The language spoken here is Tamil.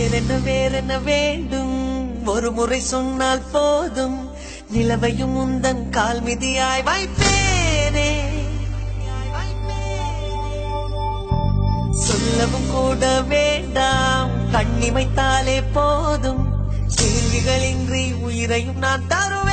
வேறென்ன வேறென்ன வேண்டும்? ஒரு முறை சொன்னால் போதும். நிலவையும் உந்தன் கால் மிதியாய் வாய்ப்பேனே. சொல்லவும் கூட வேண்டாம். கண்ணிமைத்தாலே போதும். கேள்விகளின்றி உயிரையும் நான் தருவேன்.